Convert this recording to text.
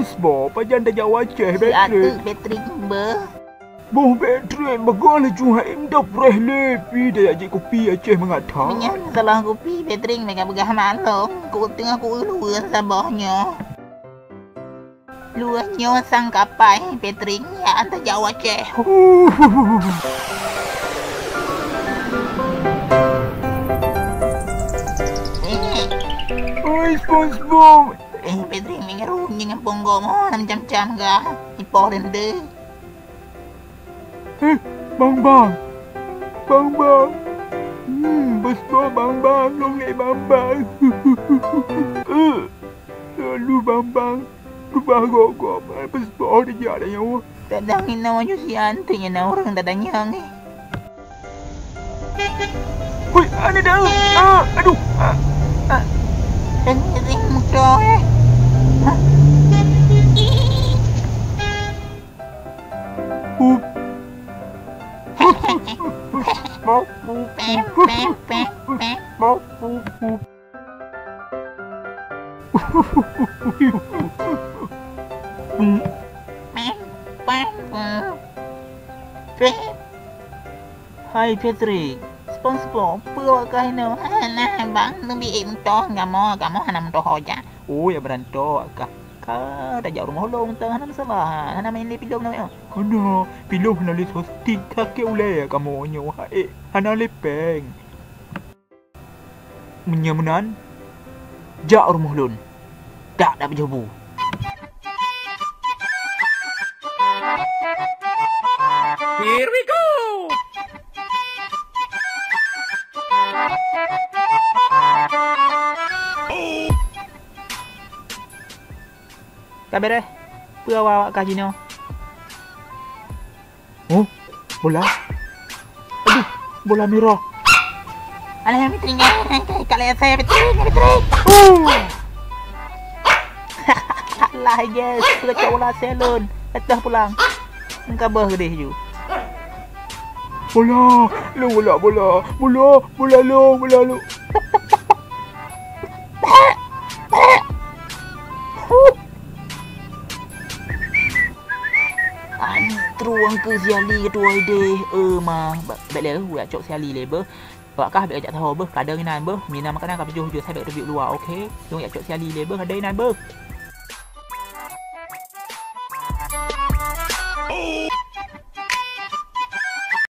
SpongeBob Pajan dah jawab Aceh Si atu Patrick Patrick ber. Boh Patrick Bagalah cuma indah preh lepi Dah ajak kopi Aceh mengata Menyang salah kopi Patrick mereka begah malam. Ku tengah ku luar sabahnya. Luarnya sang kapai Patrick ya anta jawab Aceh. Eh, Oi SpongeBob eh Patrick mengeru dengan ponggo mo nam jam-jam ga. Ipo rende. Eh Bang Bang Bang Bang Hmm Long ni Bang Eh Lalu Bang Bang Lu bago ko SpongeBob dia jalan nyawa Tadangin naman yung si ante niya na orang dadanyang eh. Hoi ada dah ah, Aduh ah, ah. Ring-ring mo to eh. Hi Patrick, SpongeBob, bữa cái nữa, na bắn nó bị em cho ngà mò, ngà mò nằm rồi hồi chắc. Oh ya berantok kah Ka dah jauh rumah long tang hanam salah. Hanam main di pilom na Kana piloh na lit hosti kake ule kamu nyo hae hana lepeng. Menyamunan jak rumah lun. Tak dah berjabu. Here we go! Kabar eh? Pura awak kah jino? Oh, bola. Aduh, bola merah. Alah, Patrick, kalau saya Patrick, Patrick. Oh, Alah, yes, cakap bola salon. Dah pulang. Engkau dia you? bola. Lu bola bola. Bola, bola lu, bola lu. Truang ke siali ke tuai deh. Eh mah, baik le buat cok siali le ber. Bak kah ajak tahu ber, kadang nan ber. Mina makanan jual jual saya baik review luar, okey. Jom ajak cok siali le ber, kadang nan ber.